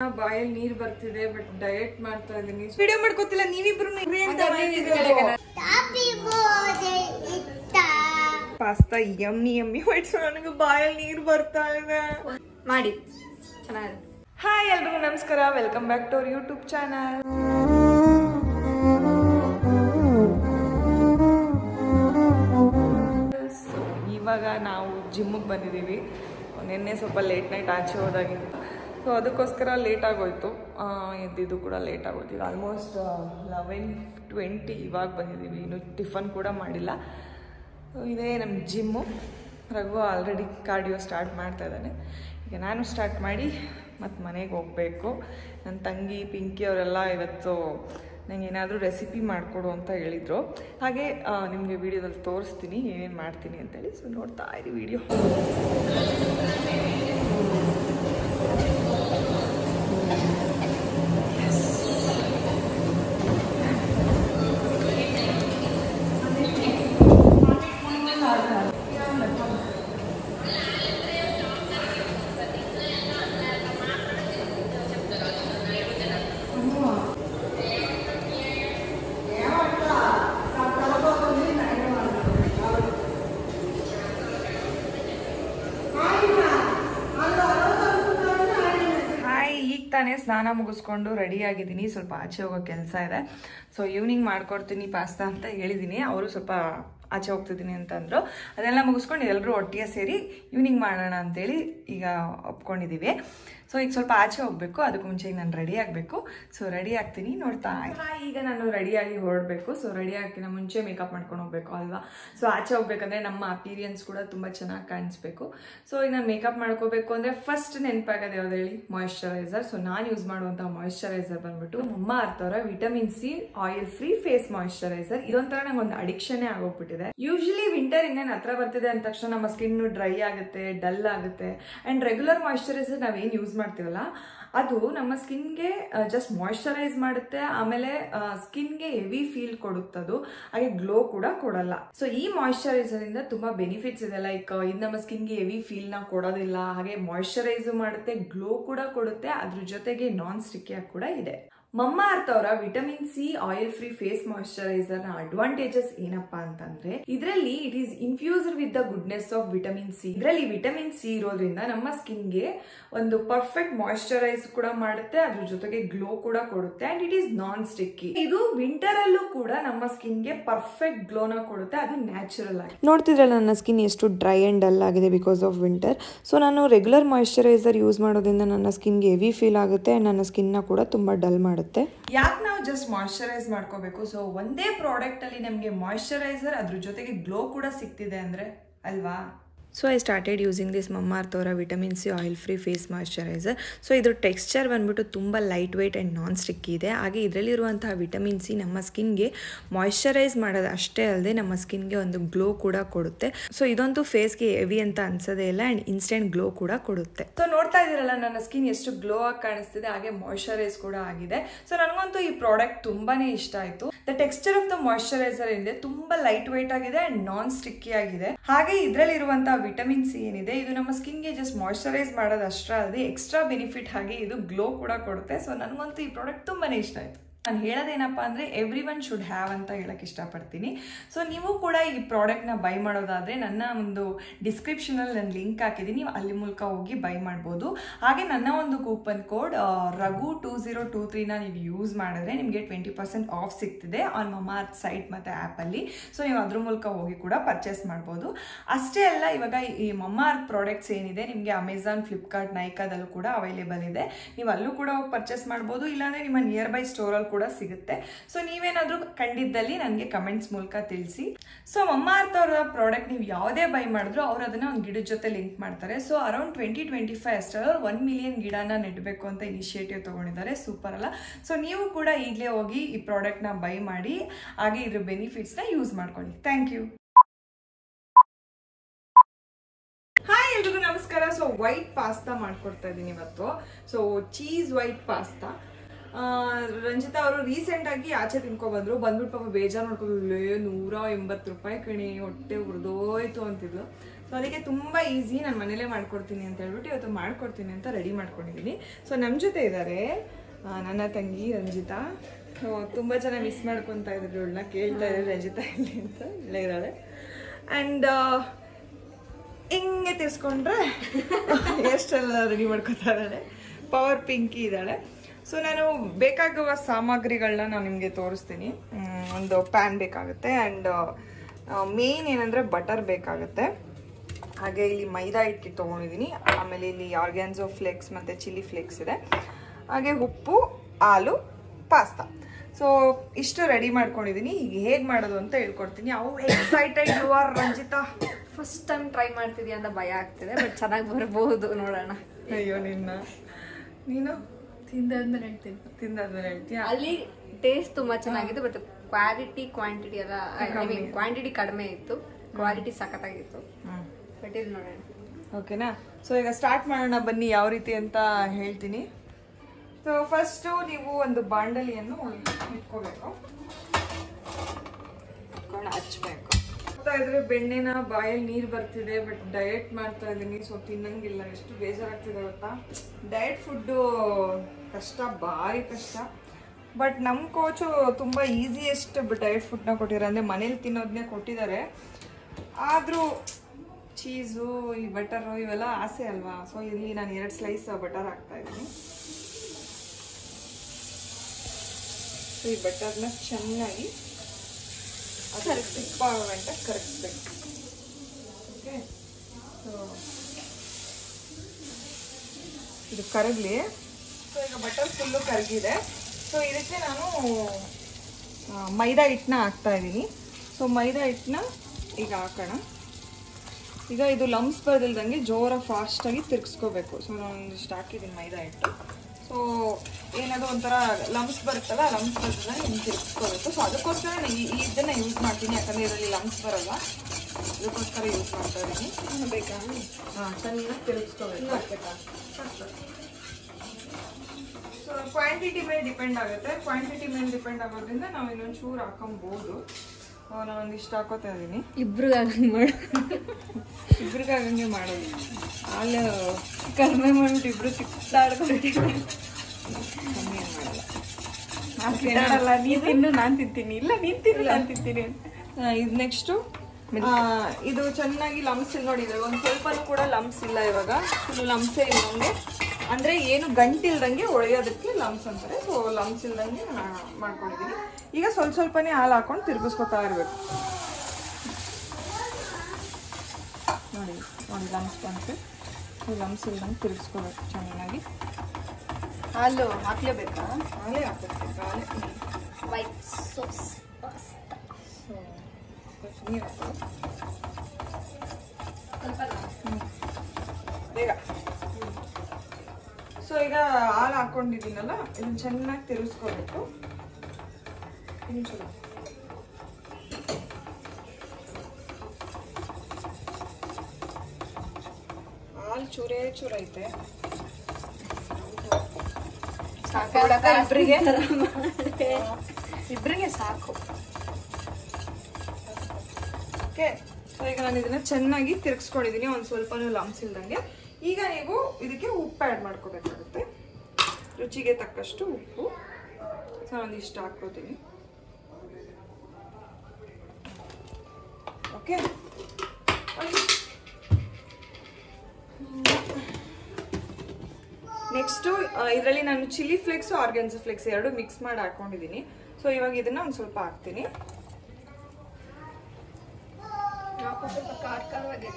ಬಾಯಲ್ಲಿ ನೀರ್ ಬರ್ತಿದೆ ಬಟ್ ಡಯಟ್ ಮಾಡ್ತಾ ಇದೀನಿ ವಿಡಿಯೋ ಮಾಡ್ಕೋತಿಲ್ಲ ನೀವಿಬ್ರು ಪಾಸ್ತಾ ಯಮ್ಮಿ ಯಮ್ಮಿ ವೈಟ್ ನನಗೆ ಬಾಯಲ್ಲಿ ನೀರ್ ಬರ್ತಾ ಇದೆ. ಮಾಡಿ. ಚೆನ್ನಾಗಿದೆ. ಹಾಯ್ ಎಲ್ರಿಗೂ ನಮಸ್ಕಾರ. Welcome back to our YouTube channel ಇವಾಗ ನಾವು ಜಿಮ್ಮಿಗೆ ಬಂದಿದ್ದೀವಿ. ನಿನ್ನೆ ಸ್ವಲ್ಪ ಲೇಟ್ ನೈಟ್ ಆಚೆ ಹೋದಾಗಿಂತ ಸೊ ಅದಕ್ಕೋಸ್ಕರ ಲೇಟ್ ಆಗೋಯ್ತು. ಆ, ಎದ್ದಿದ್ದು ಕೂಡ ಲೇಟ್ ಆಗೋಯ್ತು. ಈಗ ಆಲ್ಮೋಸ್ಟ್ ಲೆವೆನ್ ಟ್ವೆಂಟಿ ಇವಾಗ ಬಂದಿದ್ದೀವಿ. ಇನ್ನು ಟಿಫನ್ ಕೂಡ ಮಾಡಿಲ್ಲ. ಇದೇ ನಮ್ಮ gym Raghu already cardio start ಮಾಡ್ತಾ ಇದ್ದಾನೆ. ಈಗ ನಾನು ಸ್ಟಾರ್ಟ್ ಮಾಡಿ ಮತ್ತು ಮನೆಗೆ ಹೋಗಬೇಕು. ನನ್ನ ತಂಗಿ ಪಿಂಕಿ ಅವರೆಲ್ಲ ಇವತ್ತು ನನಗೆ ಏನಾದರೂ ರೆಸಿಪಿ ಮಾಡಿಕೊಡು ಅಂತ ಹೇಳಿದರು. ಹಾಗೆ ನಿಮಗೆ ವಿಡಿಯೋದಲ್ಲಿ ತೋರಿಸ್ತೀನಿ ಏನೇನು ಮಾಡ್ತೀನಿ ಅಂತೇಳಿ. ಸೊ ನೋಡ್ತಾ ಇರಿ ವಿಡಿಯೋ ಹಾಯ್ ಈಗ ತಾನೇ ಸ್ನಾನ ಮುಗಿಸ್ಕೊಂಡು ರೆಡಿ ಆಗಿದ್ದೀನಿ. ಸ್ವಲ್ಪ ಆಚೆ ಹೋಗೋ ಕೆಲಸ ಇದೆ. ಸೊ ಈವ್ನಿಂಗ್ ಮಾಡ್ಕೊಡ್ತೀನಿ ಪಾಸ್ತಾ ಅಂತ ಹೇಳಿದ್ದೀನಿ ಅವರು ಸ್ವಲ್ಪ ಆಚೆ ಹೋಗ್ತಿದ್ದೀನಿ ಅಂತಂದ್ರು. ಅದೆಲ್ಲ ಮುಗಿಸ್ಕೊಂಡು ಎಲ್ಲರೂ ಒಟ್ಟಿಗೆ ಸೇರಿ ಈವ್ನಿಂಗ್ ಮಾಡೋಣ ಅಂತೇಳಿ ಈಗ ಒಪ್ಕೊಂಡಿದ್ದೀವಿ ಸೊ ಈಗ ಸ್ವಲ್ಪ ಆಚೆ ಹೋಗ್ಬೇಕು, ಅದಕ್ಕೆ ಮುಂಚೆ ನಾನು ರೆಡಿ ಆಗಬೇಕು. ಸೊ ರೆಡಿ ಆಗ್ತೀನಿ, ನೋಡ್ತಾ. ಈಗ ನಾನು ರೆಡಿಯಾಗಿ ಹೊರಡಬೇಕು. ಸೊ ರೆಡಿ ಆಗ್ತೀನಿ ಮುಂಚೆ ಮೇಕಪ್ ಮಾಡ್ಕೊಂಡು ಹೋಗ್ಬೇಕು ಅಲ್ವಾ? ಸೊ ಆಚೆ ಹೋಗ್ಬೇಕಂದ್ರೆ ನಮ್ಮ ಅಪೀರಿಯನ್ಸ್ ಕೂಡ ತುಂಬ ಚೆನ್ನಾಗಿ ಕಾಣಿಸ್ಬೇಕು. ಸೊ ಈಗ ನಾನು ಮೇಕಪ್ ಮಾಡ್ಕೋಬೇಕು ಅಂದರೆ ಫಸ್ಟ್ ನೆನಪಾಗೋದು ಯಾವ್ದು ಹೇಳಿ? ಮಾಯಿಶ್ಚರೈಸರ್ ಸೊ ನಾನು ಯೂಸ್ ಮಾಡುವಂಥ ಮಾಯಿಶ್ಚರೈಸರ್ ಬಂದ್ಬಿಟ್ಟು ನಮ್ಮ ಅರ್ಥವರ vitamin C oil free face moisturiser ಇದೊಂಥರ ನಂಗೆ ಒಂದು ಅಡಿಕ್ಷನ್ ಆಗೋಗ್ಬಿಟ್ಟಿದೆ. ಯೂಶಲಿ ವಿಂಟರ್ ಇನ್ನೇನು ಹತ್ರ ಬರ್ತಿದೆ ಅಂದ ತಕ್ಷಣ ನಮ್ಮ ಸ್ಕಿನ್ ಡ್ರೈ ಆಗುತ್ತೆ ಡಲ್ ಆಗುತ್ತೆ. ಅಂಡ್ ರೆಗ್ಯುಲರ್ ಮಾಯಿಶ್ಚರೈಸರ್ ನಾವೇನು ಯೂಸ್ ಮಾಡ್ತೀವಲ್ಲ, ಅದು ನಮ್ಮ ಸ್ಕಿನ್ಗೆ ಜಸ್ಟ್ ಮಾಯಿಶ್ಚರೈಸ್ ಮಾಡುತ್ತೆ, ಆಮೇಲೆ ಸ್ಕಿನ್ಗೆ ಹೆವಿ ಫೀಲ್ ಕೊಡುತ್ತದು, ಹಾಗೆ ಗ್ಲೋ ಕೂಡ ಕೊಡಲ್ಲ. ಸೊ ಈ ಮಾಯಿಶ್ಚರೈಸರಿಂದ ಇಂದ ತುಂಬಾ ಬೆನಿಫಿಟ್ಸ್ ಇದೆ. ಲೈಕ್ ಇದು ನಮ್ಮ ಸ್ಕಿನ್ಗೆ ಹೆವಿ ಫೀಲ್ನ ಕೊಡೋದಿಲ್ಲ, ಹಾಗೆ ಮಾಯಿಶ್ಚರೈಸ್ ಮಾಡುತ್ತೆ ಗ್ಲೋ ಕೂಡ ಕೊಡುತ್ತೆ, ಅದ್ರ ಜೊತೆಗೆ ನಾನ್ ಸ್ಟಿಕ್ಕಿಯಾಗಿ ಕೂಡ ಇದೆ. ಮಮ್ಮ ಅರ್ಥ ಅವರ vitamin C oil free face ಮಾಯಿಶ್ಚರೈಸರ್ನ advantages ಏನಪ್ಪಾ ಅಂತಂದ್ರೆ, ಇದರಲ್ಲಿ it is infused with the goodness of vitamin C ಇದರಲ್ಲಿ ವಿಟಮಿನ್ ಸಿ ಇರೋದ್ರಿಂದ ನಮ್ಮ ಸ್ಕಿನ್ಗೆ ಒಂದು ಪರ್ಫೆಕ್ಟ್ ಮಾಯಿಶ್ಚರೈಸ್ ಕೂಡ ಮಾಡುತ್ತೆ, ಅದ್ರ ಜೊತೆಗೆ ಗ್ಲೋ ಕೂಡ ಕೊಡುತ್ತೆ and it is non sticky ಇದು ವಿಂಟರ್ ಅಲ್ಲೂ ಕೂಡ ನಮ್ಮ ಸ್ಕಿನ್ಗೆ ಪರ್ಫೆಕ್ಟ್ ಗ್ಲೋನ ಕೊಡುತ್ತೆ, ಅದು ನ್ಯಾಚುರಲ್ ಆಗಿ. ನೋಡ್ತಿದ್ರೆ ನನ್ನ ಸ್ಕಿನ್ ಎಷ್ಟು ಡ್ರೈ ಅಂಡ್ ಡಲ್ ಆಗಿದೆ ಬಿಕಾಸ್ ಆಫ್ ವಿಂಟರ್ ಸೊ ನಾನು ರೆಗ್ಯುಲರ್ ಮಾಯಿಶ್ಚರೈಸರ್ ಯೂಸ್ ಮಾಡೋದ್ರಿಂದ ನನ್ನ ಸ್ಕಿನ್ಗೆ ಹೆವಿ ಫೀಲ್ ಆಗುತ್ತೆ ಅಂಡ್ ನನ್ನ ಸ್ಕಿನ್ನ ಕೂಡ ತುಂಬ ಡಲ್ ಮಾಡುತ್ತೆ. ಯಾಕೆ ನಾವು ಜಸ್ಟ್ ಮಾಯಿಶ್ಚರೈಸ್ ಮಾಡ್ಕೋಬೇಕು? ಸೊ ಒಂದೇ ಪ್ರಾಡಕ್ಟ್ ಅಲ್ಲಿ ನಮಗೆ ಮಾಯಿಶ್ಚರೈಸರ್ ಅದ್ರ ಜೊತೆಗೆ ಗ್ಲೋ ಕೂಡ ಸಿಗ್ತಿದೆ ಅಂದ್ರೆ ಅಲ್ವಾ? So I started using this Mamaearth ಅವರ vitamin C oil free face moisturiser so ಇದ್ರ ಟೆಕ್ಸ್ಚರ್ ಬಂದ್ಬಿಟ್ಟು ತುಂಬ light weight and non stick ಇದೆ. ಹಾಗೆ ಇದರಲ್ಲಿರುವಂತಹ ವಿಟಮಿನ್ ಸಿ ನಮ್ಮ ಸ್ಕಿನ್ಗೆ ಮಾಯಿಶ್ಚರೈಸ್ ಮಾಡೋದು ಅಷ್ಟೇ ಅಲ್ಲದೆ ನಮ್ಮ ಸ್ಕಿನ್ಗೆ ಒಂದು ಗ್ಲೋ ಕೂಡ ಕೊಡುತ್ತೆ. ಸೊ ಇದಂತೂ ಫೇಸ್ಗೆ ಹೆವಿ ಅಂತ ಅನ್ಸೋದೇ ಇಲ್ಲ ಆ್ಯಂಡ್ ಇನ್ಸ್ಟೆಂಟ್ ಗ್ಲೋ ಕೂಡ ಕೊಡುತ್ತೆ. ಸೊ ನೋಡ್ತಾ ಇದ್ದೀರಲ್ಲ, ನನ್ನ ಸ್ಕಿನ್ ಎಷ್ಟು ಗ್ಲೋ ಆಗಿ ಕಾಣಿಸ್ತಿದೆ, ಹಾಗೆ ಮಾಯಿಶ್ಚರೈಸ್ ಕೂಡ ಆಗಿದೆ. ಸೊ ನನಗಂತೂ ಈ ಪ್ರಾಡಕ್ಟ್ ತುಂಬಾ ಇಷ್ಟ ಆಯಿತು. The texture of the moisturiser ಏನಿದೆ, ತುಂಬ ಲೈಟ್ ವೆಯ್ಟ್ ಆಗಿದೆ ಆ್ಯಂಡ್ ನಾನ್ ಸ್ಟಿಕ್ಕಿ ಆಗಿದೆ. ಹಾಗೆ ಇದರಲ್ಲಿರುವಂತಹ ವಿಟಮಿನ್ ಸಿ ಏನಿದೆ, ಇದು ನಮ್ಮ ಸ್ಕಿನ್ಗೆ ಜಸ್ಟ್ ಮಾಯಿಶ್ಚರೈಸ್ ಮಾಡೋದು ಅಷ್ಟೇ ಅಲ್ಲದೆ ಎಕ್ಸ್ಟ್ರಾ ಬೆನಿಫಿಟ್ ಹಾಗೆ ಇದು ಗ್ಲೋ ಕೂಡ ಕೊಡುತ್ತೆ. ಸೊ ನನಗಂತೂ ಈ ಪ್ರಾಡಕ್ಟ್ ತುಂಬಾ ಇಷ್ಟ ಆಯ್ತು. ನಾನು ಹೇಳೋದೇನಪ್ಪ ಅಂದರೆ ಎವ್ರಿ ಒನ್ ಶುಡ್ ಹ್ಯಾವ್ ಅಂತ ಹೇಳಕ್ಕೆ ಇಷ್ಟಪಡ್ತೀನಿ. ಸೊ ನೀವು ಕೂಡ ಈ ಪ್ರಾಡಕ್ಟ್ನ ಬೈ ಮಾಡೋದಾದರೆ ನನ್ನ ಒಂದು ಡಿಸ್ಕ್ರಿಪ್ಷನಲ್ಲಿ ನಾನು ಲಿಂಕ್ ಹಾಕಿದ್ದೀನಿ. ನೀವು ಅಲ್ಲಿ ಮೂಲಕ ಹೋಗಿ ಬೈ ಮಾಡ್ಬೋದು. ಹಾಗೆ ನನ್ನ ಒಂದು coupon code Raghu two zero two ತ್ರೀನ ನೀವು ಯೂಸ್ ಮಾಡಿದ್ರೆ ನಿಮಗೆ ಟ್ವೆಂಟಿ ಪರ್ಸೆಂಟ್ ಆಫ್ ಸಿಗ್ತಿದೆ ಆನ್ ಮಮಾರ್ತ್ ಸೈಟ್ ಮತ್ತು ಆ್ಯಪಲ್ಲಿ ಸೊ ನೀವು ಅದ್ರ ಮೂಲಕ ಹೋಗಿ ಕೂಡ ಪರ್ಚೇಸ್ ಮಾಡ್ಬೋದು. ಅಷ್ಟೇ ಅಲ್ಲ, ಇವಾಗ ಈ ಮಮಾರ್ತ್ ಪ್ರಾಡಕ್ಟ್ಸ್ ಏನಿದೆ, ನಿಮಗೆ ಅಮೆಝಾನ್ ಫ್ಲಿಪ್ಕಾರ್ಟ್ ನೈಕಾದಲ್ಲೂ ಕೂಡ ಅವೈಲೇಬಲ್ ಇದೆ. ನೀವು ಅಲ್ಲೂ ಕೂಡ ಹೋಗಿ ಪರ್ಚೇಸ್ ಮಾಡ್ಬೋದು. ಇಲ್ಲಾಂದರೆ ನಿಮ್ಮ ನಿಯರ್ ಬೈ ಸ್ಟೋರಲ್ಲಿ ಕೂಡ ಸಿಗುತ್ತೆ. ಸೊ ನೀವೇನಾದ್ರೂ ಕಂಡಿದ್ದಲ್ಲಿ ನನಗೆ ಕಮೆಂಟ್ಸ್ ಮೂಲಕ ತಿಳಿಸಿ. ಸೊ ಮಮ್ಮಾರ್ತ್ ಅವರ ಪ್ರಾಡಕ್ಟ್ ನೀವು ಯಾವುದೇ ಬೈ ಮಾಡಿದ್ರು ಅವ್ರು ಅದನ್ನ ಒಂದು ಗಿಡದ ಜೊತೆ ಲಿಂಕ್ ಮಾಡ್ತಾರೆ. So around twenty twenty five ಅಷ್ಟರಲ್ಲಿ ಒನ್ ಮಿಲಿಯನ್ ಗಿಡನ ನೆಡಬೇಕು ಅಂತ ಇನಿಷಿಯೇಟಿವ್ ತಗೊಂಡಿದ್ದಾರೆ. ಸೂಪರ್ ಅಲ್ಲ. ಸೊ ನೀವು ಕೂಡ ಈಗಲೇ ಹೋಗಿ ಈ ಪ್ರಾಡಕ್ಟ್ನ ಬೈ ಮಾಡಿ, ಹಾಗೆ ಇದ್ರ ಬೆನಿಫಿಟ್ಸ್ನ ಯೂಸ್ ಮಾಡ್ಕೊಳ್ಳಿ. ಥ್ಯಾಂಕ್ ಯು ಹಾಯ್ ಎಲ್ರಿಗೂ ನಮಸ್ಕಾರ. ಸೊ ವೈಟ್ ಪಾಸ್ತಾ ಮಾಡ್ಕೊಡ್ತಾ ಇದ್ದೀನಿ ಇವತ್ತು. So cheese white pasta Ranjitha ಅವರು ರೀಸೆಂಟ್ ಆಗಿ ಆಚೆ ತಿನ್ಕೊ ಬಂದ್ರು. ಬಂದ್ಬಿಟ್ಟು ಪಾಪ ಬೇಜಾರು ನೋಡ್ಕೊಂಡು ನೂರ ಎಂಬತ್ತು ರೂಪಾಯಿ ಕಣಿ, ಹೊಟ್ಟೆ ಉರಿದೋಯ್ತು ಅಂತಿದ್ಲು. ಸೊ ಅದಕ್ಕೆ ತುಂಬ ಈಸಿ ನಾನು ಮನೇಲೇ ಮಾಡ್ಕೊಡ್ತೀನಿ ಅಂತ ಹೇಳ್ಬಿಟ್ಟು ಇವತ್ತು ಮಾಡ್ಕೊಡ್ತೀನಿ ಅಂತ ರೆಡಿ ಮಾಡ್ಕೊಂಡಿದ್ದೀನಿ ಸೊ ನಮ್ಮ ಜೊತೆ ಇದ್ದಾರೆ ನನ್ನ ತಂಗಿ ರಂಜಿತಾ. ಸೊ ತುಂಬ ಜನ ಮಿಸ್ ಮಾಡ್ಕೊತಾ ಇದ್ರು. ಇವಳನ್ನ ಕೇಳ್ತಾ ಇದ್ದಾರೆ ರಂಜಿತಾ ಇಲ್ಲಿ ಅಂತ. ಇದ್ದಾಳೆ. ಆ್ಯಂಡ್ ಹಿಂಗೆ ತಿರ್ಸ್ಕೊಂಡ್ರೆ? ಎಷ್ಟೆಲ್ಲ ರೆಡಿ ಮಾಡ್ಕೊತಾ ಇದ್ದಾಳೆ? ಪವರ್ ಪಿಂಕಿ ಇದ್ದಾಳೆ. ಸೊ ನಾನು ಬೇಕಾಗುವ ಸಾಮಗ್ರಿಗಳನ್ನ ನಾನು ನಿಮಗೆ ತೋರಿಸ್ತೀನಿ. ಒಂದು ಪ್ಯಾನ್ ಬೇಕಾಗುತ್ತೆ ಆ್ಯಂಡ್ ಮೇನ್ ಏನಂದರೆ ಬಟರ್ ಬೇಕಾಗುತ್ತೆ. ಹಾಗೆ ಇಲ್ಲಿ ಮೈದಾ ಹಿಟ್ಟು ತೊಗೊಂಡಿದ್ದೀನಿ ಆಮೇಲೆ ಇಲ್ಲಿ ಆರ್ಗ್ಯಾನ್ಸೋ ಫ್ಲೇಕ್ಸ್ ಮತ್ತು ಚಿಲ್ಲಿ ಫ್ಲೇಕ್ಸ್ ಇದೆ. ಹಾಗೆ ಉಪ್ಪು ಹಾಲು ಪಾಸ್ತಾ ಸೊ ಇಷ್ಟು ರೆಡಿ ಮಾಡ್ಕೊಂಡಿದ್ದೀನಿ ಈಗ ಹೇಗೆ ಮಾಡೋದು ಅಂತ ಹೇಳ್ಕೊಡ್ತೀನಿ. ಅವು excited you are Ranjitha. First time try ಮಾಡ್ತಿದ್ಯಾ ಅಂತ ಭಯ ಆಗ್ತಿದೆ ಬಟ್ ಚೆನ್ನಾಗಿ ಬರಬಹುದು ನೋಡೋಣ. ಅಯ್ಯೋ ನಿನ್ನ. ನೀನು? ತಿಂದಾದ್ಮೇಲೆ ಹೇಳ್ತೀನಿ. ತಿಂದಾದ್ಮೇಲೆ ಹೇಳ್ತೀಯಾ? ಅಲ್ಲಿ ಟೇಸ್ಟ್ ತುಂಬಾ ಚೆನ್ನಾಗಿತ್ತು ಬಟ್ ಕ್ವಾಲಿಟಿ ಕ್ವಾಂಟಿಟಿ ಎಲ್ಲ ಐ ಮೀನ್ ಕ್ವಾಂಟಿಟಿ ಕಡಿಮೆ ಇತ್ತು. ಕ್ವಾಲಿಟಿ ಸಖತ್ತಾಗಿತ್ತು. ಬಟ್ ಇದು ನೋಡೋಣ. ಓಕೆನಾ ಸೊ ಈಗ ಸ್ಟಾರ್ಟ್ ಮಾಡೋಣ ಬನ್ನಿ ಯಾವ ರೀತಿ ಅಂತ ಹೇಳ್ತೀನಿ. ಸೊ ಫಸ್ಟು ನೀವು ಒಂದು ಬಾಂಡಲಿಯನ್ನು ಇಟ್ಕೋಬೇಕು. ಇಟ್ಕೊಂಡು ಹಚ್ಬೇಕು. ಹೋಗ್ತಾ ಇದ್ರೆ ಬೆಣ್ಣೆನ ಬಾಯಲ್ಲಿ ನೀರು ಬರ್ತಿದೆ ಬಟ್ ಡಯಟ್ ಮಾಡ್ತಾ ಇದ್ದೀನಿ ಸೊ ತಿನ್ನಂಗಿಲ್ಲ. ಎಷ್ಟು ಬೇಜಾರಾಗ್ತಿದೆ ಗೊತ್ತಾ? ಡಯಟ್ ಫುಡ್ಡು ಕಷ್ಟ, ಭಾರಿ ಕಷ್ಟ. ಬಟ್ ನಮ್ಮ ಕೋಚು ತುಂಬ ಈಸಿಯೆಸ್ಟ್ ಡಯಟ್ ಫುಡ್ನ ಕೊಟ್ಟಿದ್ದಾರೆ. ಅಂದರೆ ಮನೇಲಿ ತಿನ್ನೋದನ್ನೇ ಕೊಟ್ಟಿದ್ದಾರೆ. ಆದರೂ ಚೀಸು ಈ ಬಟರು ಇವೆಲ್ಲ ಆಸೆ ಅಲ್ವಾ? ಸೊ ಇಲ್ಲಿ ನಾನು ಎರಡು ಸ್ಲೈಸ್ ಬಟರ್ ಹಾಕ್ತಾ ಇದ್ದೀನಿ. ಸೊ ಈ ಬಟರ್ನ ಚೆನ್ನಾಗಿ ತುಪ್ಪ ಆಗೋ ಗಂಟ ಕರಗಿಸ್ಬೇಕು ಓಕೆ ಸೊ ಇದು ಕರಗಲಿ. ಸೊ ಈಗ ಬಟರ್ ಫುಲ್ಲು ಕರಗಿದೆ. ಸೊ ಇದಕ್ಕೆ ನಾನು ಮೈದಾ ಹಿಟ್ಟನ್ನ ಹಾಕ್ತಾ ಇದ್ದೀನಿ. ಸೊ ಮೈದಾ ಹಿಟ್ಟನ್ನ ಈಗ ಹಾಕೋಣ. ಈಗ ಇದು ಲಮ್ಸ್ ಬರ್ದಿಲ್ದಂಗೆ ಜೋರ ಫಾಸ್ಟಾಗಿ ತಿರ್ಗಿಸ್ಕೋಬೇಕು. ಸೊ ನಾನು ಒಂದಿಷ್ಟು ಹಾಕಿದ್ದೀನಿ ಮೈದಾ ಹಿಟ್ಟು. ಸೊ ಏನಾದರೂ ಒಂಥರ ಲಮ್ಸ್ ಬರುತ್ತಲ್ಲ ಲಮ್ಸ್ ಅದನ್ನ ಹಿಂಗೆ ತಿರ್ಗಿಸ್ಕೋಬೇಕು. ಸೊ ಅದಕ್ಕೋಸ್ಕರ ನಾನು ಈ ಇದನ್ನು ಯೂಸ್ ಮಾಡ್ತೀನಿ. ಯಾಕಂದರೆ ಇದರಲ್ಲಿ ಲಮ್ಸ್ ಬರಲ್ಲ. ಅದಕ್ಕೋಸ್ಕರ ಯೂಸ್ ಮಾಡ್ತಾ ಇದ್ದೀನಿ. ಬೇಕಾ? ಹಾಂ ಚೆನ್ನಾಗಿ ತಿರುಗಿಸ್ಕೋಬೇಕು. ಸೊ ಕ್ವಾಂಟಿಟಿ ಮೇಲೆ ಡಿಪೆಂಡ್ ಆಗುತ್ತೆ. ಕ್ವಾಂಟಿಟಿ ಮೇಲೆ ಡಿಪೆಂಡ್ ಆಗೋದ್ರಿಂದ ನಾವು ಇನ್ನೊಂದು ಚೂರು ಹಾಕೊಬೋದು. ಸೊ ನಾನು ಒಂದಿಷ್ಟು ಹಾಕೋತಾ ಇದ್ದೀನಿ ಇಬ್ರು ಮಾಡು ಇಬ್ರಿಗಾಗಂಗೆ ಮಾಡೋದು. ಹಾಲು ಕಡಿಮೆ ಮಾಡ್ಬಿಟ್ಟು ಇಬ್ರು ಕಿತ್ತಾಡ್ಕೊಂತೀವಿ ಕಮ್ಮಿ ನಾನು ಮಾಡಲ್ಲ. ನೀನು ತಿನ್ನು ನಾನ್ ತಿಂತೀನಿ. ಇಲ್ಲ ನೀನು ತಿನ್ನು ನಾನು ತಿಂತೀನಿ ಇದು ನೆಕ್ಸ್ಟು ಇದು ಚೆನ್ನಾಗಿ ಲಮ್ಸ್ ಇಲ್ಲ ನೋಡಿ ಸ್ವಲ್ಪ ಒಂದು ಸ್ವಲ್ಪನೂ ಕೂಡ ಲಮ್ಸ್ ಇಲ್ಲ ಇವಾಗ. ಫುಲ್ ಲಮ್ಸೇ ಇಲ್ಲ ನಮಗೆ ಅಂದರೆ ಏನು ಗಂಟಿಲ್ದಂಗೆ ಒಳೆಯೋದಕ್ಕೆ ಲಮ್ಸ್ ಅಂತಾರೆ. ಸೊ ಲಮ್ಸ್ ಇಲ್ದಂಗೆ ನಾನು ಮಾಡ್ಕೊಂಡಿದ್ದೀನಿ ಈಗ ಸ್ವಲ್ಪ ಸ್ವಲ್ಪನೇ ಹಾಲು ಹಾಕೊಂಡು ತಿರುಗಿಸ್ಕೊತಾ ಇರಬೇಕು. ನೋಡಿ ಒಂದು ಲಮ್ಸ್ ಬಂತು. ಲಮ್ಸ್ ಇಲ್ದಂಗೆ ತಿರುಗಿಸ್ಕೋಬೇಕು ಚೆನ್ನಾಗಿ. ಹಾಲು ಹಾಕ್ಲೇಬೇಕಾ? ಹಾಲೇ ಹಾಕಬೇಕು. ಹಾಲೇ. ವೈಟ್ ಸಾಸ್ ಸೊ ನೀರು ಹಾಕೋದು ಬೇಗ. ಸೊ ಈಗ ಹಾಲು ಹಾಕೊಂಡಿದ್ದೀನಲ್ಲ ಇದನ್ನ ಚೆನ್ನಾಗಿ ತಿರುಗಿಸ್ಕೋಬೇಕು ಹಾಲು ಚೂರೇ ಚೂರೈತೆ. ಇಬ್ಬರಿಗೆ ಇಬ್ರಿಗೆ. ಸಾಕು. ಓಕೆ. ಸೊ ಈಗ ನಾನು ಇದನ್ನ ಚೆನ್ನಾಗಿ ತಿರುಗಿಸ್ಕೊಂಡಿದ್ದೀನಿ ಒಂದು ಸ್ವಲ್ಪನೂ ಲಂಬ್ಸಿಲ್ದಂಗೆ ಇಲ್ದಂಗೆ. ಈಗ ನೀವು ಇದಕ್ಕೆ ಉಪ್ಪು ಆ್ಯಡ್ ಮಾಡ್ಕೋಬೇಕಾಗುತ್ತೆ ರುಚಿಗೆ ತಕ್ಕಷ್ಟು ಉಪ್ಪು. ಸೊ ಒಂದಿಷ್ಟು ಹಾಕ್ಕೋತೀನಿ. ಓಕೆ? ನೆಕ್ಸ್ಟು ಇದರಲ್ಲಿ ನಾನು ಚಿಲ್ಲಿ ಫ್ಲೇಕ್ಸು ಆರ್ಗೆನ್ಸ್ ಫ್ಲೇಕ್ಸ್ ಎರಡು ಮಿಕ್ಸ್ ಮಾಡಿ ಹಾಕೊಂಡಿದ್ದೀನಿ. ಸೊ ಇವಾಗ ಇದನ್ನ ಒಂದು ಸ್ವಲ್ಪ ಹಾಕ್ತೀನಿ. ಸ್ವಲ್ಪ ಖಾರ ಖಾರವಾಗಿದೆ.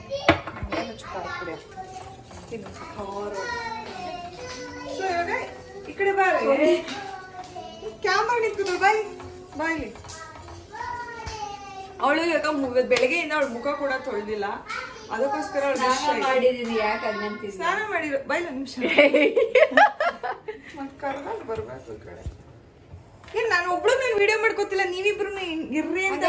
ಕಡೆ ಬಾರೆ. ಕ್ಯಾಮ್ರಾ ನಿಂತ್ಕೊಂಡು ಬಾಯ್. ಬಾಯ್ಲಿ ಅವಳು ಇವಾಗ ಮು- ಬೆಳಗ್ಗೆಯಿಂದ ಅವಳು ಮುಖ ಕೂಡ ತೊಳೆದಿಲ್ಲ. ಅದಕ್ಕೋಸ್ಕರ ಅವಳು ಮಾಡಿದೀನಿ ಯಾಕೆ ಸ್ನಾನ ಮಾಡಿರೋ ಬಾಯ್ ನಿಮಿಷ. ಮತ್ತೆ ಕರ್ಕೊಂಡು ಬರ್ಬೇಕು ಕಡೆ. ಏನ್ ನಾನು ಒಬ್ಳು ನಾನು ವಿಡಿಯೋ ಮಾಡ್ಕೋತಿಲ್ಲ ನೀವಿಬ್ರು ಇರ್ರಿ ಅಂತ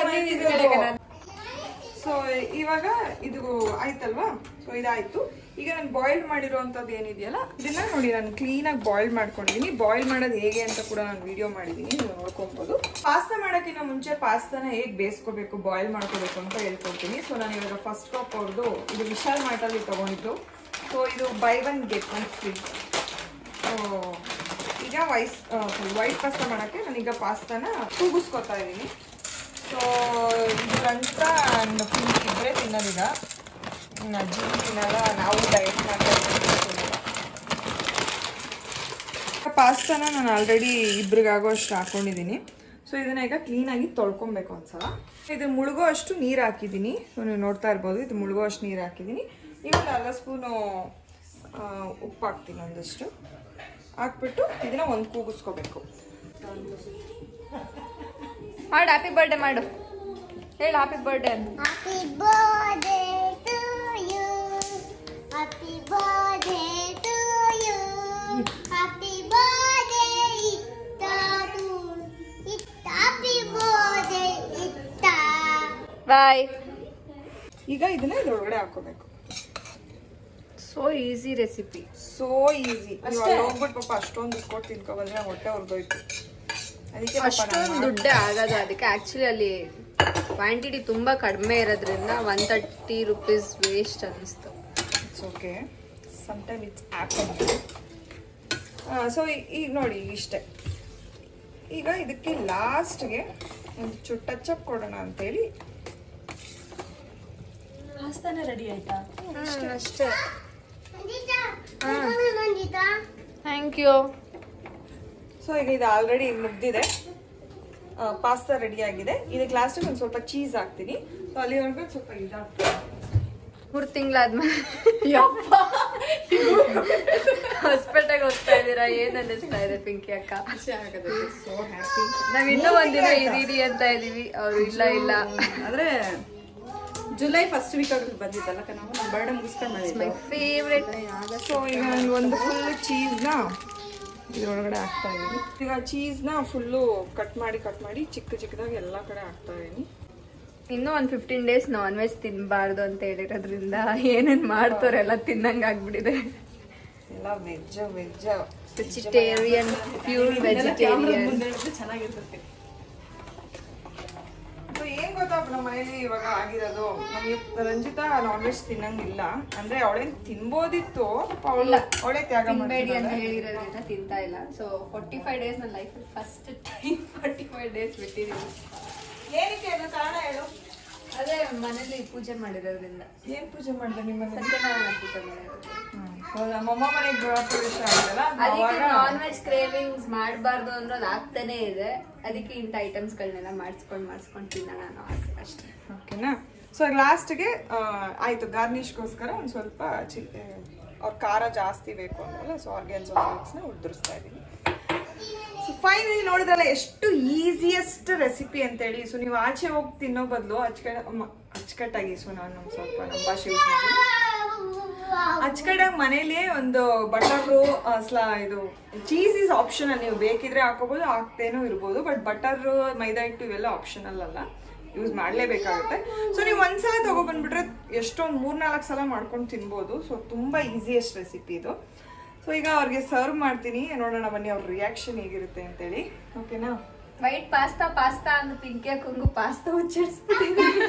ಸೊ ಇವಾಗ ಇದು ಆಯ್ತಲ್ವಾ? ಸೊ ಇದಾಯ್ತು. ಈಗ ನಾನು ಬಾಯ್ಲ್ ಮಾಡಿರೋವಂಥದ್ದು ಏನಿದೆಯಲ್ಲ, ಇದನ್ನ ನೋಡಿ ನಾನು ಕ್ಲೀನಾಗಿ ಬಾಯ್ಲ್ ಮಾಡ್ಕೊಂಡಿದ್ದೀನಿ ಬಾಯ್ಲ್ ಮಾಡೋದು ಹೇಗೆ ಅಂತ ಕೂಡ ನಾನು ವಿಡಿಯೋ ಮಾಡಿದ್ದೀನಿ ನೀವು ನೋಡ್ಕೊಬೋದು. ಪಾಸ್ತಾ ಮಾಡೋಕ್ಕಿಂತ ಮುಂಚೆ ಪಾಸ್ತಾನ ಹೇಗೆ ಬೇಯಿಸ್ಕೋಬೇಕು ಬಾಯ್ಲ್ ಮಾಡ್ಕೋಬೇಕು ಅಂತ ಹೇಳ್ಕೊಡ್ತೀನಿ. ಸೊ ನಾನು ಇವಾಗ ಫಸ್ಟ್ ಕಾಪ್ ಅವ್ರದ್ದು ಇದು ವಿಶಾಲ್ ಮಾರ್ಟಲ್ಲಿ ತೊಗೊಂಡಿದ್ದು. ಸೊ ಇದು buy one get one free ಈಗ ವೈಸ್ ವೈಟ್ ಪಾಸ್ತಾ ಮಾಡೋಕ್ಕೆ ನಾನೀಗ ಪಾಸ್ತಾನ ಕೂಗಿಸ್ಕೊತಾ ಇದ್ದೀನಿ ಸೊ ಇದರಂತ ಇಬ್ಬರೇ ತಿನ್ನೋದೀಗ ನನ್ನ ಅಜ್ಜಿ ತಿನ್ನಲ್ಲ ನಾವು ಡಯಟ್ ಮಾಡ್ತಾ ಪಾಸ್ತಾನ ನಾನು ಆಲ್ರೆಡಿ ಇಬ್ರಿಗಾಗೋ ಅಷ್ಟು ಹಾಕೊಂಡಿದ್ದೀನಿ ಸೊ ಇದನ್ನ ಈಗ ಕ್ಲೀನಾಗಿ ತೊಳ್ಕೊಬೇಕು ಒಂದ್ಸಲ. ಇದು ಮುಳುಗೋ ಅಷ್ಟು ನೀರು ಹಾಕಿದ್ದೀನಿ ಸೊ ನೀವು ನೋಡ್ತಾ ಇರ್ಬೋದು ಇದು ಮುಳುಗೋ ಅಷ್ಟು ನೀರು ಹಾಕಿದ್ದೀನಿ ಈಗ ಒಂದು ಅರ್ಧ ಸ್ಪೂನು ಉಪ್ಪು ಹಾಕ್ತೀನಿ ಒಂದಷ್ಟು. ಹಾಕ್ಬಿಟ್ಟು ಇದನ್ನ ಒಂದು ಕೂಗಿಸ್ಕೋಬೇಕು. ಮಾಡು ಹ್ಯಾಪಿ ಬರ್ಡೇ ಮಾಡು. ಹೇಳು ಹ್ಯಾಪಿ ಬರ್ಡೇ ಅಂತ Happy birthday to you. Happy birthday, Itta to Itta. Happy birthday, Itta. ಬಾಯ್ ಈಗ ಇದನ್ನ ಇದ್ರೊಳಗಡೆ ಹಾಕೋಬೇಕು. So easy recipe so easy ಹೋಗ್ಬಿಟ್ಟು ಪಾಪ ಅಷ್ಟೊಂದು ಬಿಸ್ಕೊಟ್ ತಿನ್ಕೊ ಬಂದ್ರೆ ಹೊಟ್ಟೆ ಹೊರದೋಯ್ತು ಅದಕ್ಕೆ ಅಷ್ಟೊಂದು ದುಡ್ಡೇ ಆಗೋದು ಅದಕ್ಕೆ. ಆಕ್ಚುಲಿ ಅಲ್ಲಿ ಕ್ವಾಂಟಿಟಿ ತುಂಬಾ ಕಡಿಮೆ ಇರೋದ್ರಿಂದ ಒನ್ ತರ್ಟಿ ರುಪೀಸ್ ವೇಸ್ಟ್ ಅನಿಸ್ತು it's okay sometime it's apple so ಈಗ ನೋಡಿ ಇಷ್ಟೇ. ಈಗ ಇದಕ್ಕೆ ಲಾಸ್ಟ್ಗೆ ಒಂದು ಚು ಟಚ್ ಅಪ್ ಕೊಡೋಣ ಅಂತೇಳಿ. ಅಷ್ಟೇ Mandita. ಅಷ್ಟೇ. ಥ್ಯಾಂಕ್ ಯು ಸೊ ಈಗ ಇದು ಆಲ್ರೆಡಿ ಮುಗ್ದಿದೆ. ಪಾಸ್ತಾ ರೆಡಿ ಆಗಿದೆ. ಇದಕ್ಕೆ ಲಾಸ್ಟಿಗೆ ಒಂದು ಸ್ವಲ್ಪ ಚೀಸ್ ಹಾಕ್ತೀನಿ. ಸೊ ಅಲ್ಲಿವರೆಗೂ ಸ್ವಲ್ಪ ಇದಾಗ್ತದೆ ಮೂರ್ ತಿಂಗಳಾದ್ಮೇಲೆ ಹೊಸ್ಪೇಟೆಗೆ ಹೋಗ್ತಾ ಇದ್ದೀರಾ? ಏನ್ ಅನ್ನಿಸ್ತಾ ಇದೆ ಪಿಂಕಿ ಅಕ್ಕ? ನಾವ್ ಇನ್ನೂ ಒಂದಿನ ಇರೀರಿ ಅಂತ ಇದೀವಿ ಅವ್ರು ಇಲ್ಲ ಇಲ್ಲ. ಅಂದ್ರೆ ಜುಲೈ ಫಸ್ಟ್ ವೀಕ್ ಆಗಿ ಬಂದಿದ್ದಲ್ಲ ನಾವು? ನಮ್ಮ ಬರ್ಡೇ ಮುಗಿಸ್ಕೊಂಡು ಮೈ ಬಂದಿದ್ದು. ಫೇವ್ರೆಟ್ ಸೊ ಈಗ ನಾನು ಒಂದು ಫುಲ್ ಚೀಸ್ನ ಇದ್ರೊಳಗಡೆ ಹಾಕ್ತಾ ಇದ್ದೀನಿ. ಈಗ ಚೀಸ್ನ ಫುಲ್ಲು ಕಟ್ ಮಾಡಿ ಕಟ್ ಮಾಡಿ ಚಿಕ್ಕ ಚಿಕ್ಕದಾಗಿ ಎಲ್ಲ ಕಡೆ ಹಾಕ್ತಾ ಇದ್ದೀನಿ. ಇನ್ನೂ ಒಂದ್ ಫಿಫ್ಟೀನ್ ಡೇಸ್ ನಾನ್ ವೆಜ್ ತಿನ್ಬಾರ್ದು ಅಂತ ಹೇಳಿರೋದ್ರಿಂದ ಏನೇನ್ ಮಾಡ್ತಾರೆ ಎಲ್ಲ ತಿನ್ನಂಗ್ ಆಗ್ಬಿಟ್ಟಿದೆ. ಎಲ್ಲ veg veg vegetarian pure vegetarian ಚೆನ್ನಾಗಿರ್ತದೆ. ಏನ್ ಗೊತ್ತಾ ನಮ್ಮ ಮನೇಲಿ ಇವಾಗ ಆಗಿರೋದು? ನಮಗೆ ರಂಜಿತಾ ನಾನ್ ವೆಜ್ ತಿನ್ನಂಗಿಲ್ಲ. ಅಂದ್ರೆ ಅವಳೇನ್ ತಿನ್ಬೋದಿತ್ತು ಅವಳು ಅವಳೇ ತ್ಯಾಗ ತಿನ್ಬೇಡಿ ಅಂತ. ಹೇಳಿರೋದ್ರಿಂದ ತಿಂತಾ ಇಲ್ಲ. ಸೊ ಫೋರ್ಟಿ ಫೈವ್ ಡೇಸ್ ನನ್ನ life first time forty five days ಬಿಟ್ಟಿದ್ದೀನಿ. ಏನಕ್ಕೆ ಅದು ಕಾರಣ ಹೇಳು? ಅದೇ ಮನೇಲಿ ಪೂಜೆ ಮಾಡಿರೋದ್ರಿಂದ. ಏನ್ ಪೂಜೆ ಮಾಡಿದ್ರೆ ನಿಮ್ಮ? ಸತ್ಯನಾರಾಯಣ ಪೂಜೆ ಸೊ ನಮ್ಮಮ್ಮ ಮನೆಗೆ ಗೃಹ ಪ್ರವೇಶ ಆಗಿದಲ್ಲ ಅದಕ್ಕೆ ನಾನ್ ವೆಜ್ ಕ್ರೇವಿಂಗ್ಸ್ ಮಾಡಬಾರ್ದು ಅಂದ್ರೆ ಅದು ಆಗ್ತಾನೆ ಇದೆ. ಅದಕ್ಕೆ ಇಂಥ ಐಟಮ್ಸ್ ಗಳನ್ನೆಲ್ಲ ಮಾಡಿಸ್ಕೊಂಡು ಮಾಡಿಸ್ಕೊಂಡು ತಿನ್ನೋಣ ಅನ್ನೋ ಆಸೆ ಅಷ್ಟೇ. ಓಕೆನಾ? ಸೊ ಲಾಸ್ಟ್ಗೆ ಆಯಿತು. ಗಾರ್ನಿಷ್ಗೋಸ್ಕರ ಒಂದು ಸ್ವಲ್ಪ ಚಿ ಅವ್ರ ಖಾರ ಜಾಸ್ತಿ ಬೇಕು ಅಂದ್ರಲ್ಲ ಸೊ ಆರ್ಗ್ಯಾನ್ಸ್ನ ಉದುರಿಸ್ತಾ ಇದ್ದೀನಿ ಫೈನಲಿ ನೋಡಿದ್ರಲ್ಲ, ಎಷ್ಟು ಈಸಿಯೆಸ್ಟ್ ರೆಸಿಪಿ ಅಂತೇಳಿ. ಸೊ ನೀವು ಆಚೆ ಹೋಗಿ ತಿನ್ನೋ ಬದಲು ಅಚ್ಕಡೆ ಅಚ್ಚಕಟ್ಟಾಗಿ ಸೊ ನಾನು ಸ್ವಲ್ಪ ನಮ್ಮ ಭಾಷೆ ಯೂಸ್ ಮನೇಲಿ ಒಂದು ಬಟರು ಸ್ಲಾ, ಇದು ಚೀಸ್ ಇಸ್ ಆಪ್ಷನಲ್ ನೀವು ಬೇಕಿದ್ರೆ ಹಾಕೋಬಹುದು ಹಾಕ್ತೇನೂ ಇರ್ಬೋದು. ಬಟ್ ಬಟರ್, ಮೈದಾ ಹಿಟ್ಟು ಇವೆಲ್ಲ ಆಪ್ಷನಲ್ ಅಲ್ಲ. ಯೂಸ್ ಮಾಡಲೇಬೇಕಾಗುತ್ತೆ. ಸೊ ನೀವು ಒಂದ್ಸಲ ತಗೊಬಂದ್ಬಿಟ್ರೆ ಎಷ್ಟೊಂದು ಮೂರ್ನಾಲ್ಕು ಸಲ ಮಾಡ್ಕೊಂಡು ತಿನ್ಬೋದು. ಸೊ ತುಂಬ ಈಸಿಯೆಸ್ಟ್ ರೆಸಿಪಿ ಇದು. ಸೊ ಈಗ ಅವ್ರಿಗೆ ಸರ್ವ್ ಮಾಡ್ತೀನಿ. ನೋಡೋಣ ಬನ್ನಿ ಅವ್ರ ರಿಯಾಕ್ಷನ್ ಹೇಗಿರುತ್ತೆ ಅಂತೇಳಿ. ಓಕೆನಾ ವೈಟ್ ಪಾಸ್ತಾ ಪಾಸ್ತಾ ಅಂತ ಪಿಂಕಿ ಕುಂಗು ಪಾಸ್ತಾ ಉಚ್ಚರಿಸ್ಬಿಟ್ಟಿದ್ದೀನಿ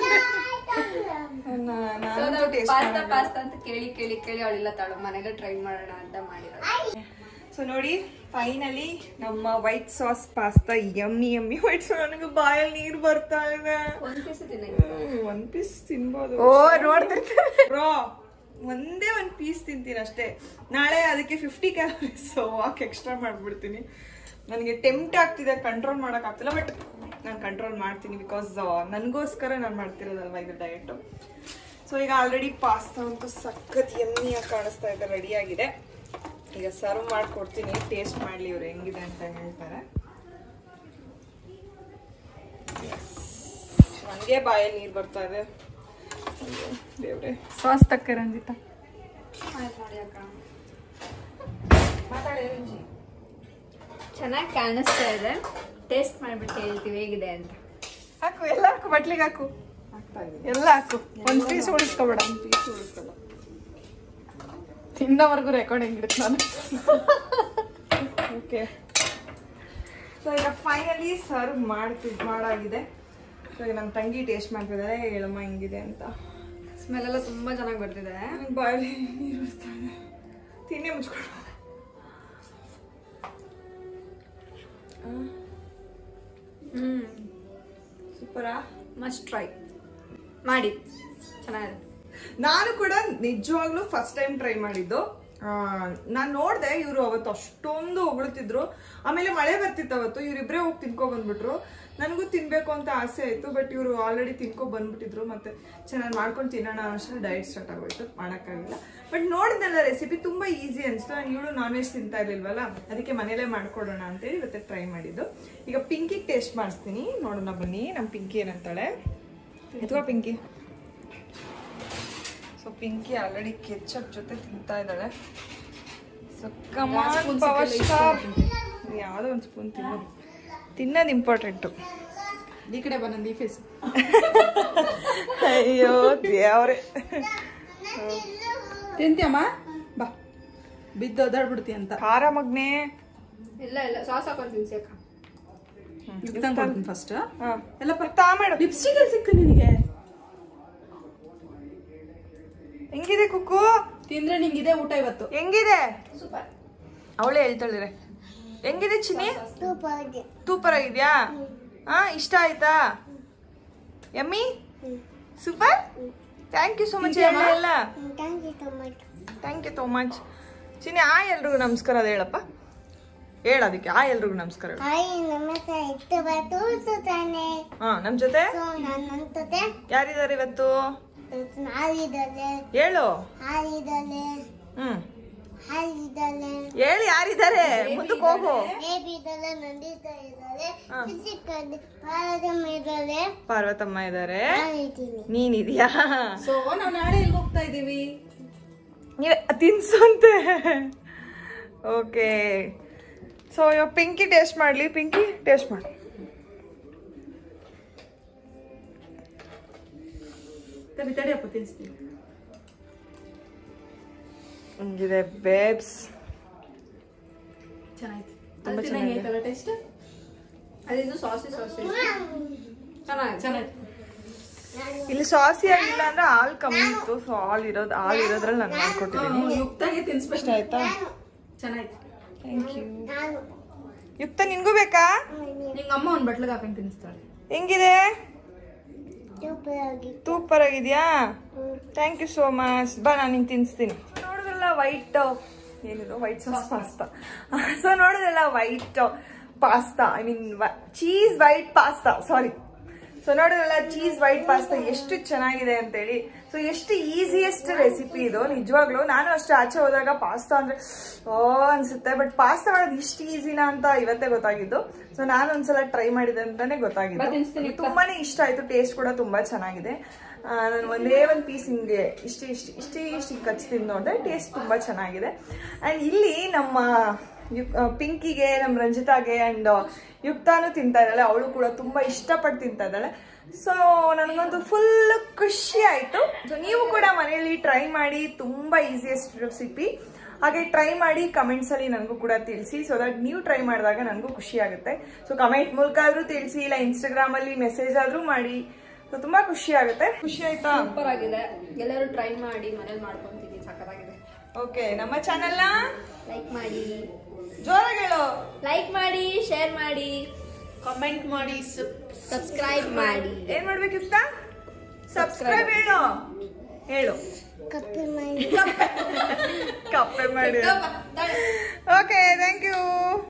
ನಾನು ಟೇಸ್ಟ್ ಪಾಸ್ತಾ ಪಾಸ್ತಾ ಅಂತ ಕೇಳಿ ಕೇಳಿ ಕೇಳಿ ಅವಳೆಲ್ಲ ತಾಳು. ಮನೆಗೆ ಟ್ರೈ ಮಾಡೋಣ ಅಂತ ಮಾಡಿರೋದು. ಸೊ ನೋಡಿ ಫೈನಲಿ ನಮ್ಮ white sauce pasta yummy yummy white sauce ನನಗೆ ಬಾಯಲ್ಲಿ ನೀರು ಬರ್ತಾ ಇದೆ. ಒಂದ್ ಪೀಸ್ ತಿನ್ನ. ಒಂದ್ ಪೀಸ್ ತಿನ್ಬೋದು. ಓ ನೋಡ್ತಿರ್ತಾರೆ ಬ್ರೋ ಒಂದೇ ಒಂದು ಪೀಸ್ ತಿಂತೀನಿ ಅಷ್ಟೇ. ನಾಳೆ ಅದಕ್ಕೆ ಫಿಫ್ಟಿ ಕ್ಯಾಲೋರೀಸ್ ವಾಕ್ ಎಕ್ಸ್ಟ್ರಾ ಮಾಡಿಬಿಡ್ತೀನಿ. ನನಗೆ ಟೆಂಪ್ಟ್ ಆಗ್ತಿದೆ ಕಂಟ್ರೋಲ್ ಮಾಡೋಕ್ಕಾಗ್ತಿಲ್ಲ ಬಟ್ ನಾನು ಕಂಟ್ರೋಲ್ ಮಾಡ್ತೀನಿ ಬಿಕಾಸ್ ನನಗೋಸ್ಕರ ನಾನು ಮಾಡ್ತಿರೋದಲ್ವ ಇದು ಡಯಟು ಸೊ ಈಗ ಆಲ್ರೆಡಿ ಪಾಸ್ತಾ ಅಂತೂ ಸಖತ್ ಎಮ್ಮಿಯಾಗಿ ಕಾಣಿಸ್ತಾ ಇದೆ ರೆಡಿಯಾಗಿದೆ ಈಗ ಸರ್ವ್ ಮಾಡಿಕೊಡ್ತೀನಿ ಟೇಸ್ಟ್ ಮಾಡಲಿ ಇವ್ರು ಹೆಂಗಿದೆ ಅಂತ ಹೇಳ್ತಾರೆ. ನನಗೆ ಬಾಯಲ್ಲಿ ನೀರು ಬರ್ತಾ ಇದೆ. ದೇವ್ರೆ. ಸಾಸ್ ತಕ್ಕ ರಂಜಿತಾ. ಚೆನ್ನಾಗಿ ಕಾಣಿಸ್ತಾ ಇದೆ. ಟೇಸ್ಟ್ ಮಾಡ್ಬಿಟ್ಟು ಹೇಳ್ತೀವಿ ಹೇಗಿದೆ ಅಂತ. ಹಾಕು ಎಲ್ಲ ಹಾಕು ಬಟ್ಲಿಗೆ ಹಾಕು. ಎಲ್ಲ ಹಾಕು. ಒಂದು ಪೀಸ್ ಉಳಿಸ್ಕೊಬೇಡ ಪೀಸ್ ಉಳಿಸಲ್ಲ ತಿನ್ನೋವರೆಗೂ ರೆಕಾರ್ಡಿಂಗ್ ಇಡುತ್ತೆ ನಾನು? ಓಕೆ ಸೊ ಈಗ ಫೈನಲಿ ಸರ್ವ್ ಮಾಡ್ತಿದ್ ಮಾಡಾಗಿದೆ. ಸೊ ನನ್ನ ತಂಗಿ ಟೇಸ್ಟ್ ಮಾಡ್ತಿದ್ದಾರೆ ಹೇಳಮ್ಮ ಹಿಂಗಿದೆ ಅಂತ. ಸ್ಮೆಲ್ ಎಲ್ಲ ತುಂಬ ಚೆನ್ನಾಗಿ ಬರ್ತಿದೆ. ನನಗೆ ಬಾಯಲ್ಲಿ ನೀರು ಬರ್ತಾ ಇದೆ ತಿನ್ನೆ ಮುಚ್ಕೊಂಡು ಹ್ಮ್. ಸೂಪರಾ? ಮಸ್ಟ್ ಟ್ರೈ ಮಾಡಿ. ಚೆನ್ನಾಗಿದೆ. ನಾನು ಕೂಡ ನಿಜವಾಗ್ಲೂ ಫಸ್ಟ್ ಟೈಮ್ ಟ್ರೈ ಮಾಡಿದ್ದು. ನಾನು ನೋಡಿದೆ ಇವರು ಅವತ್ತು ಅಷ್ಟೊಂದು ಹೊಗಳ್ತಿದ್ರು. ಆಮೇಲೆ ಮಳೆ ಬರ್ತಿತ್ತು ಅವತ್ತು ಇವರಿಬ್ಬರೇ ಹೋಗಿ ತಿನ್ಕೊ ಬಂದ್ಬಿಟ್ರು. ನನಗೂ ತಿನ್ಬೇಕು ಅಂತ ಆಸೆ ಆಯ್ತು ಬಟ್ ಇವರು ಆಲ್ರೆಡಿ ತಿನ್ಕೊ ಬಂದ್ಬಿಟ್ಟಿದ್ರು. ಮತ್ತೆ ಚೆನ್ನಾಗಿ ಮಾಡ್ಕೊಂಡು ತಿನ್ನೋಣ ಅಷ್ಟರಲ್ಲಿ ಡಯಟ್ ಸ್ಟಾರ್ಟ್ ಆಗೋಯ್ತು. ಮಾಡೋಕ್ಕಾಗಿಲ್ಲ. ಬಟ್ ನೋಡಿದ್ನಲ್ಲ ರೆಸಿಪಿ ತುಂಬ ಈಸಿ ಅನಿಸ್ತು. ನಾನು ಇವಳು ನಾನ್ ವೆಜ್ ತಿಂತಾ ಇರಲಿಲ್ವಲ್ಲ? ಅದಕ್ಕೆ ಮನೇಲೆ ಮಾಡ್ಕೊಡೋಣ ಅಂತೇಳಿ ಇವತ್ತೆ ಟ್ರೈ ಮಾಡಿದ್ದು. ಈಗ ಪಿಂಕಿ ಟೇಸ್ಟ್ ಮಾಡಿಸ್ತೀನಿ. ನೋಡೋಣ ಬನ್ನಿ. ನಮ್ಮ ಪಿಂಕಿ ಏನಂತಾಳೆ? ಅಥವಾ Pinky so Pinky already ketchup ಜೊತೆ ತಿಂತಾ ಇದ್ದಾಳೆ. ಸೊ ಕಮಾನ್ ಪವರ್ ಸ್ಟಾರ್ ಯಾವುದೋ ಒಂದು ಸ್ಪೂನ್ ತಿನ್ನೋದು ತಿನ್ನೋದು ಇಂಪಾರ್ಟೆಂಟು ಈ ಕಡೆ ಬಂದೊಂದು ಈ ಫೇಸ್ ಅಯ್ಯೋ ದೇವ್ರೆ. ತಿಂತೀಯಮ್ಮ? ಬಾ. ಬಿದ್ದು ಒದಾಡ್ಬಿಡ್ತಿ ಅಂತ. ಖಾರ ಮಗ್ನೆ. ಇಲ್ಲ ಇಲ್ಲ ಸಾಸ್ ಹಾಕೊಂಡು ತಿನ್ಸಿ ಅಕ್ಕ. ಫಸ್ಟ್ ಹಾ. ಎಲ್ಲ ಬರ್ತಾ ಮಾಡು. ಲಿಪ್ಸ್ಟಿಕ್ ಅಲ್ಲಿ ಸಿಕ್ತು ನಿನಗೆ. ಹೆಂಗಿದೆ ಕುಕ್ಕು? ತಿಂದ್ರೆ ನಿಂಗಿದೆ ಊಟ ಇವತ್ತು. ಹೆಂಗಿದೆ? ಸೂಪರ್. ಅವಳೇ ಹೇಳ್ತಾಳಿದ್ರೆ ಹೆಂಗಿದೆ ಚಿನ್ನಿ? ಸೂಪರ್ ಆಗಿದ್ಯಾ ಹಾ ಇಷ್ಟ ಆಯ್ತಾ? Yummy super? Thank you so much ಎಲ್ಲ? Thank you so much thank you so much ಚಿನ್ನಿ ಆ ಎಲ್ರಿಗೂ ನಮಸ್ಕಾರ ಅದು ಹೇಳಪ್ಪ. ಹೇಳ ಅದಕ್ಕೆ ಆ ಎಲ್ರಿಗೂ ನಮಸ್ಕಾರ ಹಾ ನಮ್ ಜೊತೆ? ಯಾರಿದ್ದಾರೆ ಇವತ್ತು? ಹೇಳು. ಹ್ಮ್. ಹೇಳಿ ಯಾರಿದ್ದಾರೆ ಮುಂದಕ್ಕೆ ಹೋಗು. ಪಾರ್ವತಮ್ಮ ಇದ್ದಾರೆ. ನೀನಿದ್ಯಾ? ಸೊ ನಾವು ನಾಳೆ ಎಲ್ಲಿ ಹೋಗ್ತಾ ಇದೀವಿ ತಿನ್ಸು ತಿನ್ಸಂತೆ ಓಕೆ ಸೊ ಇವಾಗ ಪಿಂಕಿ ಟೇಸ್ಟ್ ಮಾಡ್ಲಿ. ಪಿಂಕಿ ಟೇಸ್ಟ್ ಮಾಡಿ. ತಡಿ ಅಪ್ಪ ತಿನ್ಸ್ತೀನಿ. ಹಿಂಗಿದೆ ಬೇಬ್ಸ್ ತುಂಬಾ ಟೇಸ್ಟ್ ಅದಿದು ಸಾಸಿ ಸಾಸಿ ಚೆನ್ನಾಯ್ತು ಇಲ್ಲಿ ಸಾಸಿ ಆಗಿಲ್ಲ ಅಂದ್ರೆ ಹಾಲ್ ಕಮ್ಮಿ ಇತ್ತು. ಸೊ ಹಾಲ್ ಇರೋದು ಹಾಲ್ ಇರೋದ್ರಲ್ಲಿ ನಾನು ಮಾಡ್ಕೊಟ್ಟಿದ್ದೀನಿ. ಯುಕ್ತಾಗಿ ತಿನ್ಸ್ಬೇಕು ಇಷ್ಟ ಆಯ್ತಾ? ಚೆನ್ನಾಯ್ತು ಥ್ಯಾಂಕ್ ಯು ಯುಕ್ತ ನಿನ್ಗೂ ಬೇಕಾ? ನಿಂಗ ಅಮ್ಮ ಒಂದ್ ಬಟ್ಲಿಗೆ ಹಾಕೊಂಡು ತಿನ್ನಿಸ್ತಾಳೆ. ಹೆಂಗಿದೆ? ಸೂಪರ್ ಆಗಿ ಸೂಪರ್ ಆಗಿದ್ಯಾ ಥ್ಯಾಂಕ್ ಯು ಸೋ ಮಚ್ ಬಾ ನಾನು ನಿಂಗೆ ತಿನ್ನಿಸ್ತೀನಿ ವೈಟ್ ಏನಿದು? ವೈಟ್ ಸಾಸ್ ಪಾಸ್ತಾ ಸೊ ನೋಡಿದ್ರಲ್ಲ white pasta I mean cheese white pasta sorry so ನೋಡಿದ್ರಲ್ಲ ಚೀಸ್ ವೈಟ್ ಪಾಸ್ತಾ ಎಷ್ಟು ಚೆನ್ನಾಗಿದೆ ಅಂತೇಳಿ. ಸೊ ಎಷ್ಟು ಈಸಿಯೆಸ್ಟ್ ರೆಸಿಪಿ ಇದು ನಿಜವಾಗ್ಲೂ. ನಾನು ಅಷ್ಟು ಆಚೆ ಹೋದಾಗ ಪಾಸ್ತಾ ಅಂದ್ರೆ ಓ ಅನ್ಸುತ್ತೆ. ಬಟ್ ಪಾಸ್ತಾ ಮಾಡೋದು ಇಷ್ಟು ಈಸಿನಾ ಅಂತ ಇವತ್ತೇ ಗೊತ್ತಾಗಿದ್ದು. ಸೊ ನಾನು ಒಂದ್ಸಲ ಟ್ರೈ ಮಾಡಿದೆ ಅಂತಾನೆ ಗೊತ್ತಾಗಿದೆ ತುಂಬಾನೇ ಇಷ್ಟ ಆಯ್ತು ಟೇಸ್ಟ್ ಕೂಡ ತುಂಬಾ ಚೆನ್ನಾಗಿದೆ. ನಾನು ಒಂದೇ ಒಂದು ಪೀಸ್ ಹಿಂಗೆ ಇಷ್ಟು ಇಷ್ಟು ಇಷ್ಟೇ ಇಷ್ಟು ಹಿಂಗೆ ಕಚ್ಚಿ ತಿಂದು ನೋಡಿದೆ ಟೇಸ್ಟ್ ತುಂಬಾ ಚೆನ್ನಾಗಿದೆ. ಅಂಡ್ ಇಲ್ಲಿ ನಮ್ಮ ಪಿಂಕಿಗೆ ನಮ್ಮ ರಂಜಿತಾಗೆ ಅಂಡ್ ಯುಕ್ತಾನು ತಿಂತಾ ಇದ್ದಾಳೆ ಅವಳು ಕೂಡ ತುಂಬಾ ಇಷ್ಟಪಟ್ಟು ತಿಂತಾ ಇದ್ದಾಳೆ. ಸೊ ನನಗಂತೂ ಫುಲ್ ಖುಷಿ ಆಯಿತು. ಸೊ ನೀವು ಕೂಡ ಮನೆಯಲ್ಲಿ ಟ್ರೈ ಮಾಡಿ ತುಂಬಾ ಈಸಿಯೆಸ್ಟ್ ರೆಸಿಪಿ ಹಾಗೆ ಟ್ರೈ ಮಾಡಿ ಕಮೆಂಟ್ಸಲ್ಲಿ ನನಗೂ ಕೂಡ ತಿಳಿಸಿ. ಸೊ ದಟ್ ನೀವು ಟ್ರೈ ಮಾಡಿದಾಗ ನನಗೂ ಖುಷಿ ಆಗುತ್ತೆ. ಸೊ ಕಮೆಂಟ್ ಮೂಲಕ ಆದ್ರೂ ತಿಳಿಸಿ ಇಲ್ಲ ಇನ್ಸ್ಟಾಗ್ರಾಮಲ್ಲಿ ಮೆಸೇಜ್ ಆದ್ರೂ ಮಾಡಿ. ಸೊ ತುಂಬಾ ಖುಷಿ ಆಗುತ್ತೆ. ಖುಷಿ ಆಯ್ತಾ? ಸೂಪರ್ ಆಗಿದೆ. ಎಲ್ಲರೂ ಟ್ರೈ ಮಾಡಿ ಮನೇಲಿ ಮಾಡ್ಕೊಂತೀನಿ ಸಕ್ಕತ್ತಾಗಿದೆ ಓಕೆ ನಮ್ಮ ಚಾನೆಲ್ನ ಲೈಕ್ ಮಾಡಿ. ಜೋರಾಗಿ ಹೇಳು ಲೈಕ್ ಮಾಡಿ ಶೇರ್ ಮಾಡಿ ಕಾಮೆಂಟ್ ಮಾಡಿ ಸಬ್ಸ್ಕ್ರೈಬ್ ಮಾಡಿ. ಏನ್ ಮಾಡ್ಬೇಕಿತ್ತ? ಸಬ್ಸ್ಕ್ರೈಬ್ ಹೇಳು. ಹೇಳು. ಕಪ್ಪೆ ಮಾಡಿ. ಕಪ್ಪೆ ಮಾಡಿ. Okay thank you